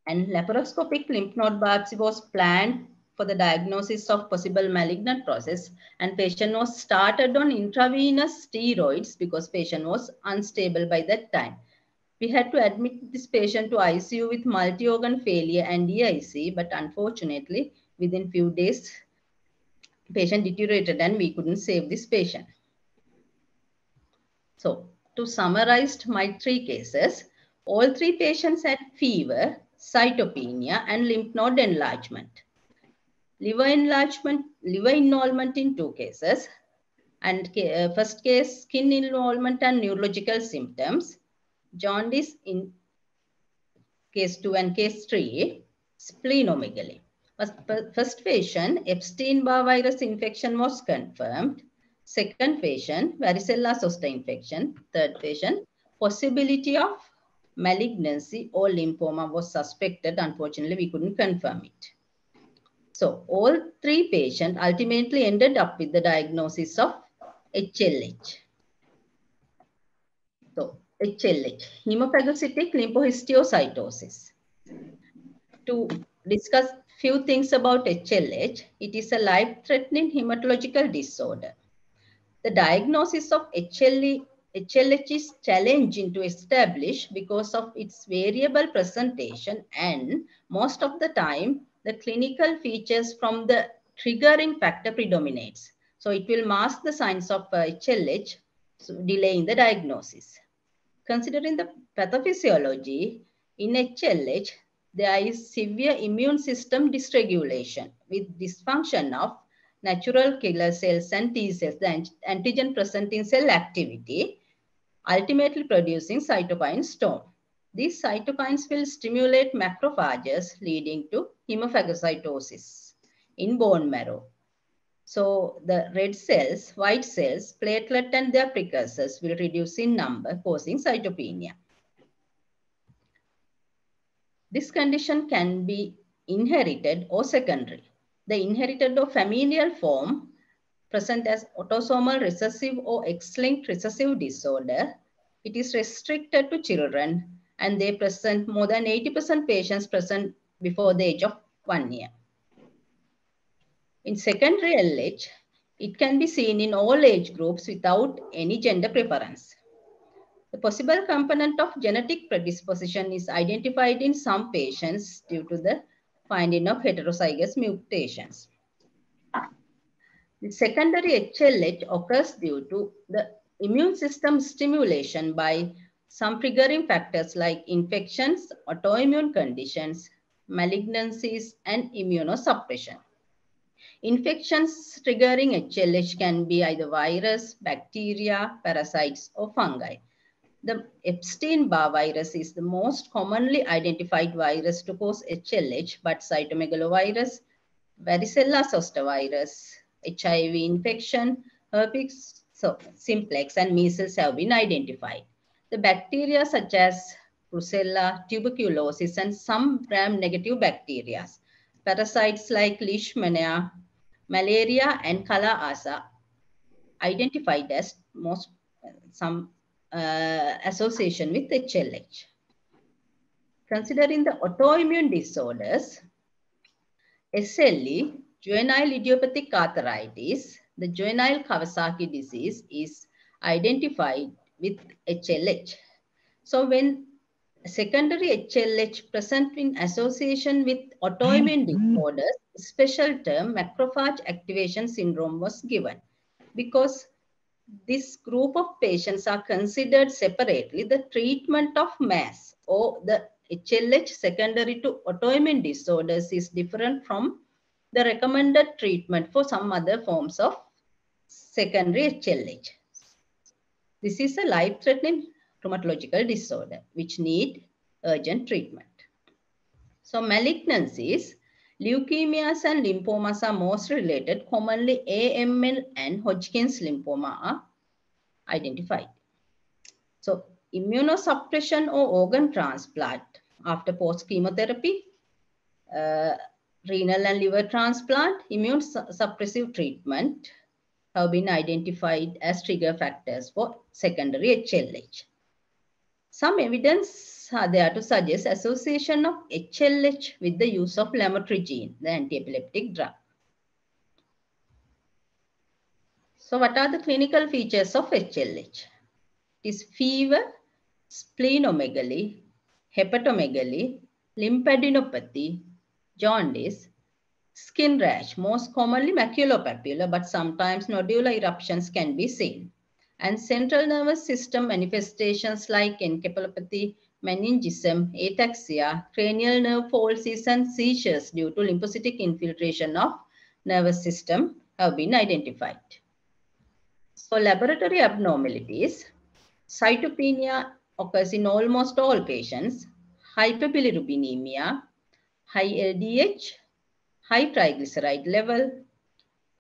And laparoscopic lymph node biopsy was planned for the diagnosis of possible malignant process and patient was started on intravenous steroids because patient was unstable by that time. We had to admit this patient to ICU with multi-organ failure and DIC, but unfortunately, within few days, patient deteriorated and we couldn't save this patient. So to summarize my three cases, all three patients had fever, cytopenia, and lymph node enlargement. Liver enlargement, liver involvement in two cases, and uh, first case, skin involvement and neurological symptoms. Jaundice in case two and case three, splenomegaly. First patient, Epstein-Barr virus infection was confirmed. Second patient, varicella zoster infection. Third patient, possibility of malignancy or lymphoma was suspected. Unfortunately, we couldn't confirm it. So all three patients ultimately ended up with the diagnosis of HLH. So HLH, hemophagocytic lymphohistiocytosis. To discuss few things about HLH, it is a life-threatening hematological disorder. The diagnosis of HLH, HLH is challenging to establish because of its variable presentation and most of the time, the clinical features from the triggering factor predominates. So it will mask the signs of uh, HLH, so delaying the diagnosis. Considering the pathophysiology, in HLH, there is severe immune system dysregulation with dysfunction of natural killer cells and T cells, the antigen presenting cell activity, ultimately producing cytokine storm. These cytokines will stimulate macrophages leading to hemophagocytosis in bone marrow. So the red cells, white cells, platelet and their precursors will reduce in number causing cytopenia. This condition can be inherited or secondary. The inherited or familial form present as autosomal recessive or X-linked recessive disorder. It is restricted to children and they present more than 80% patients present before the age of one year. In secondary LH, it can be seen in all age groups without any gender preference. The possible component of genetic predisposition is identified in some patients due to the finding of heterozygous mutations. Secondary HLH occurs due to the immune system stimulation by some triggering factors like infections, autoimmune conditions, malignancies, and immunosuppression. Infections triggering HLH can be either virus, bacteria, parasites, or fungi. The Epstein-Barr virus is the most commonly identified virus to cause HLH, but cytomegalovirus, varicella zoster virus, HIV infection, herpes so simplex, and measles have been identified. The bacteria such as Brucella, tuberculosis, and some gram-negative bacteria. Parasites like Leishmania, malaria, and Kala-azar identified as most some uh, association with HLH. Considering the autoimmune disorders, SLE, juvenile idiopathic arthritis, the juvenile Kawasaki disease is identified with HLH. So when secondary HLH present in association with autoimmune mm-hmm. disorders, special term macrophage activation syndrome was given because this group of patients are considered separately the treatment of MAS or the HLH secondary to autoimmune disorders is different from the recommended treatment for some other forms of secondary HLH. This is a life-threatening rheumatological disorder which need urgent treatment. So malignancies, leukemias and lymphomas are most related. Commonly AML and Hodgkin's lymphoma are identified. So immunosuppression or organ transplant after post-chemotherapy, uh, renal and liver transplant, immune su suppressive treatment have been identified as trigger factors for secondary HLH. Some evidence uh, are there to suggest association of HLH with the use of lamotrigine, the antiepileptic drug. So what are the clinical features of HLH? It is fever, splenomegaly, hepatomegaly, lymphadenopathy, jaundice, skin rash, most commonly maculopapular, but sometimes nodular eruptions can be seen. And central nervous system manifestations like encephalopathy, meningism, ataxia, cranial nerve palsies, and seizures due to lymphocytic infiltration of nervous system have been identified. So laboratory abnormalities, cytopenia occurs in almost all patients, hyperbilirubinemia, high LDH, high triglyceride level,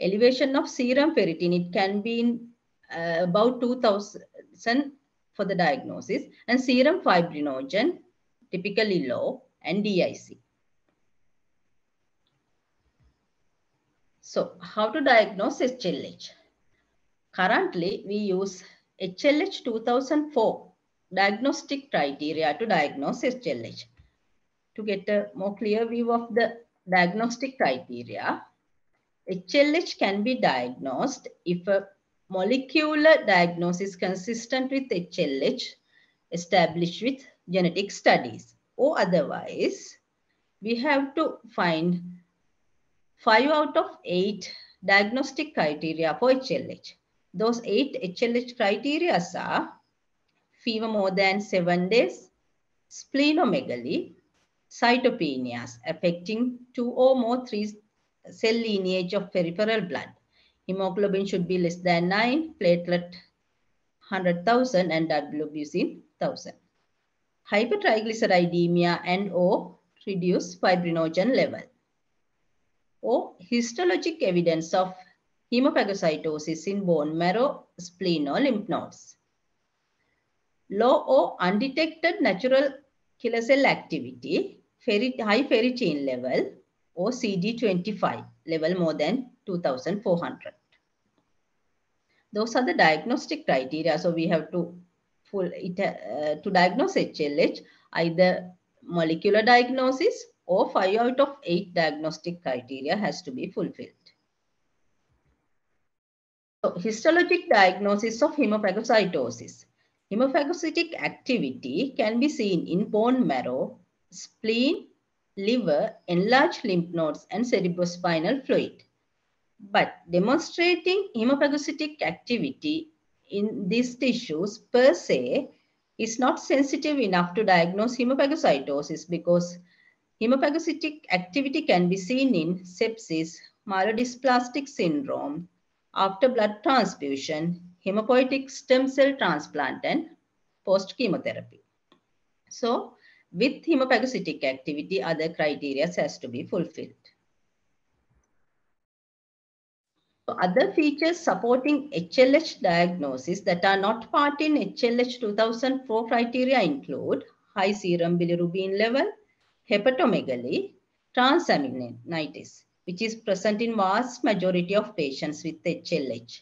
elevation of serum ferritin, it can be in uh, about 2000 for the diagnosis, and serum fibrinogen, typically low, and DIC. So how to diagnose HLH? Currently, we use HLH 2004 diagnostic criteria to diagnose HLH. To get a more clear view of the diagnostic criteria, HLH can be diagnosed if a molecular diagnosis is consistent with HLH established with genetic studies or otherwise we have to find five out of eight diagnostic criteria for HLH. Those eight HLH criteria are fever more than seven days, splenomegaly, cytopenias affecting two or more three cell lineage of peripheral blood. Hemoglobin should be less than 9, platelet 100,000 and WBC 1000. Hypertriglyceridemia and or reduced fibrinogen level. Or histologic evidence of hemophagocytosis in bone marrow, spleen or lymph nodes. Low or undetected natural killer cell activity, high ferritin level or CD25 level more than 2400. Those are the diagnostic criteria. So we have to full it uh, to diagnose HLH, either molecular diagnosis or five out of eight diagnostic criteria has to be fulfilled. So histologic diagnosis of hemophagocytosis. Hemophagocytic activity can be seen in bone marrow, spleen, liver, enlarged lymph nodes, and cerebrospinal fluid. But demonstrating hemophagocytic activity in these tissues per se is not sensitive enough to diagnose hemophagocytosis because hemophagocytic activity can be seen in sepsis, myelodysplastic syndrome, after blood transfusion, hemopoietic stem cell transplant, and post-chemotherapy. So with hemophagocytic activity, other criteria has to be fulfilled. So other features supporting HLH diagnosis that are not part in HLH 2004 criteria include high serum bilirubin level, hepatomegaly, transaminitis, which is present in vast majority of patients with HLH,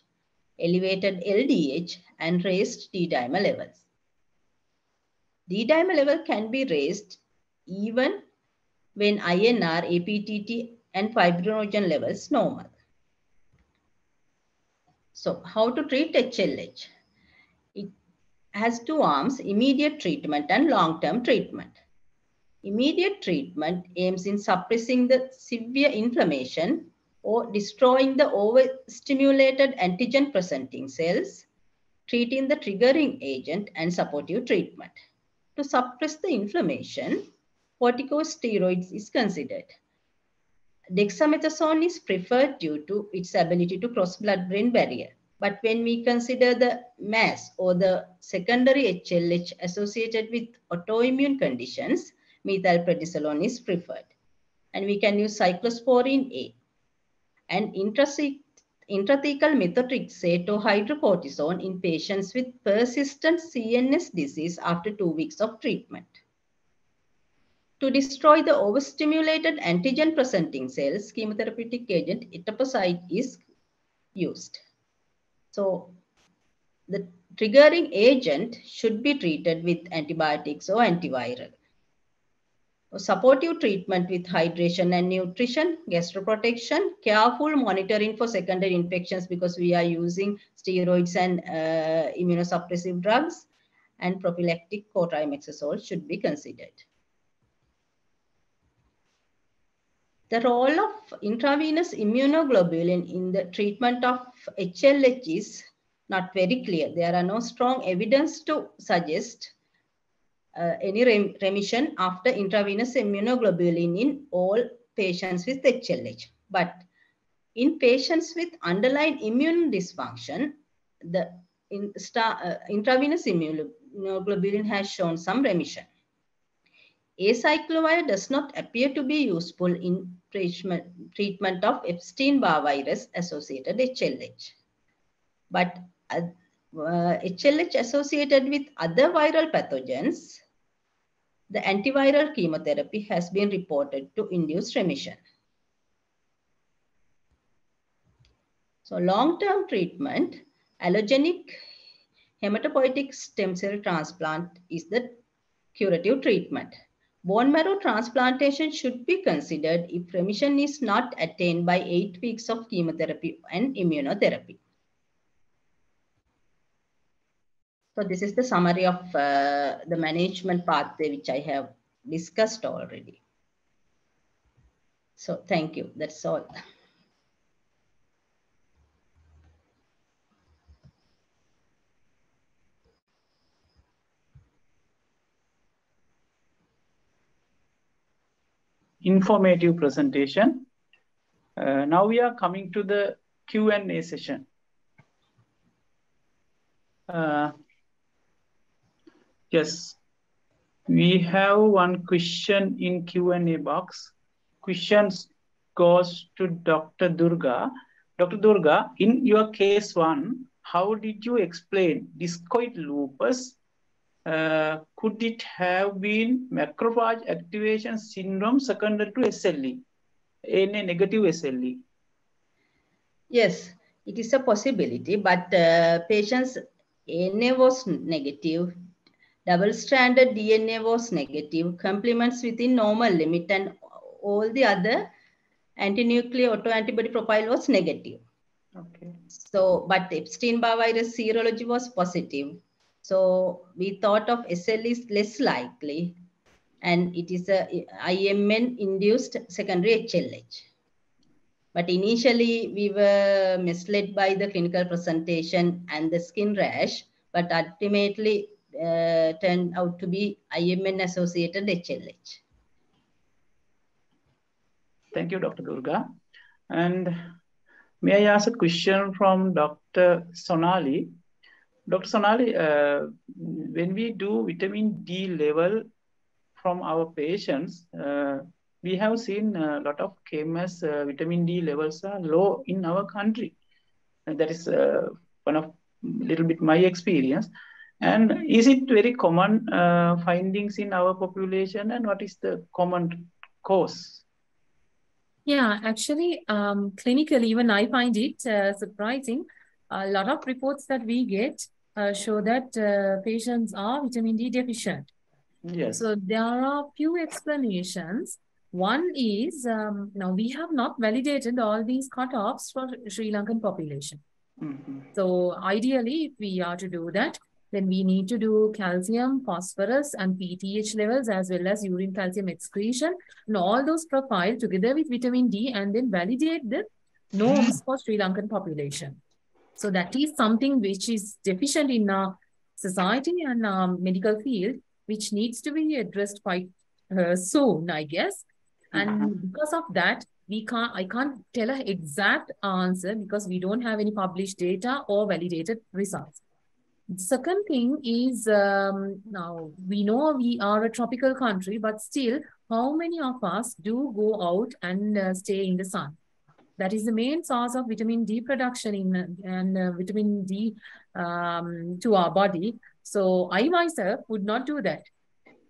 elevated LDH, and raised D-dimer levels. D-dimer level can be raised even when INR, APTT, and fibrinogen levels normal. So how to treat HLH? It has two arms, immediate treatment and long-term treatment. Immediate treatment aims in suppressing the severe inflammation or destroying the overstimulated antigen presenting cells, treating the triggering agent and supportive treatment. To suppress the inflammation, corticosteroids is considered. Dexamethasone is preferred due to its ability to cross blood-brain barrier. But when we consider the MAS or the secondary HLH associated with autoimmune conditions, methylprednisolone is preferred. And we can use cyclosporine A. And intrathecal methotrexate or hydrocortisone in patients with persistent CNS disease after two weeks of treatment. To destroy the overstimulated antigen presenting cells, chemotherapeutic agent etoposide is used. So the triggering agent should be treated with antibiotics or antiviral. Supportive treatment with hydration and nutrition, gastroprotection, careful monitoring for secondary infections because we are using steroids and uh, immunosuppressive drugs and prophylactic cotrimoxazole should be considered. The role of intravenous immunoglobulin in the treatment of HLH is not very clear. There are no strong evidence to suggest uh, any rem remission after intravenous immunoglobulin in all patients with HLH. But in patients with underlying immune dysfunction, the in star, uh, intravenous immunoglobulin has shown some remission. Acyclovir does not appear to be useful in treatment, of Epstein-Barr virus associated HLH. But uh, HLH associated with other viral pathogens, the antiviral chemotherapy has been reported to induce remission. So long-term treatment, allogenic hematopoietic stem cell transplant is the curative treatment. Bone marrow transplantation should be considered if remission is not attained by eight weeks of chemotherapy and immunotherapy. So this is the summary of uh, the management pathway which I have discussed already. So thank you. That's all. informative presentation. Uh, now we are coming to the Q&A session. Uh, yes, we have one question in Q&A box. Questions goes to Dr. Durga. Dr. Durga, in your case one, how did you explain discoid lupus uh, could it have been macrophage activation syndrome secondary to SLE, ANA negative SLE? Yes, it is a possibility, but uh, patients ANA was negative, double-stranded DNA was negative, complements within normal limit, and all the other antinuclear autoantibody profile was negative. Okay. So, but Epstein-Barr virus serology was positive. So we thought of SL is less likely and it is a IMN induced secondary HLH. But initially we were misled by the clinical presentation and the skin rash, but ultimately uh, turned out to be IMN associated HLH. Thank you, Dr. Durga. And may I ask a question from Dr. Sonali? Dr. Sonali, uh, when we do vitamin D level from our patients, uh, we have seen a lot of KMS uh, vitamin D levels are low in our country. And that is uh, one of little bit my experience. And is it very common uh, findings in our population and what is the common cause? Yeah, actually, um, clinically, even I find it uh, surprising a lot of reports that we get uh, show that uh, patients are vitamin D deficient. Yes. So there are a few explanations. One is um, now we have not validated all these cutoffs for Sri Lankan population. Mm -hmm. So ideally, if we are to do that, then we need to do calcium, phosphorus, and PTH levels as well as urine calcium excretion and all those profiles together with vitamin D and then validate the norms for Sri Lankan population. So that is something which is deficient in our society and um, medical field, which needs to be addressed quite uh, soon, I guess. And because of that, we can't, I can't tell an exact answer because we don't have any published data or validated results. Second thing is um, now we know we are a tropical country, but still, how many of us do go out and uh, stay in the sun? That is the main source of vitamin D production in and uh, vitamin D um, to our body. So I myself would not do that.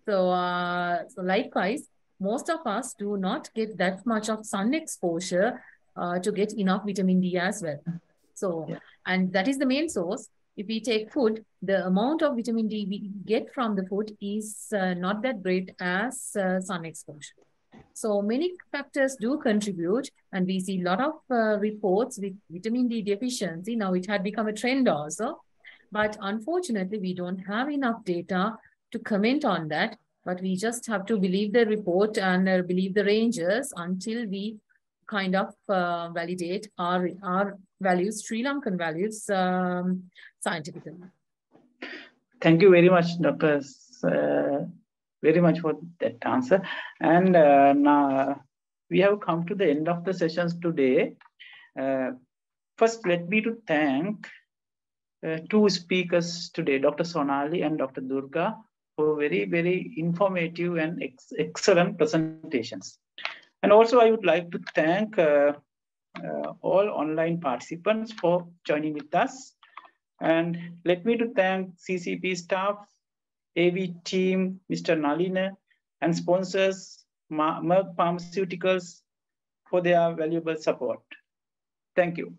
So, uh, so likewise, most of us do not get that much of sun exposure uh, to get enough vitamin D as well. So, yeah. and that is the main source. If we take food, the amount of vitamin D we get from the food is uh, not that great as uh, sun exposure. So many factors do contribute, and we see a lot of uh, reports with vitamin D deficiency. Now it had become a trend also, but unfortunately, we don't have enough data to comment on that. But we just have to believe the report and uh, believe the ranges until we kind of uh, validate our, our values, Sri Lankan values, um, scientifically. Thank you very much, Dr. Uh, very much for that answer. And uh, now we have come to the end of the sessions today. Uh, first, let me to thank uh, two speakers today, Dr. Sonali and Dr. Durga, for very, very informative and ex excellent presentations. And also, I would like to thank uh, uh, all online participants for joining with us. And let me to thank CCP staff, AV team, Mr. Nalina, and sponsors, Merck Pharmaceuticals, for their valuable support. Thank you.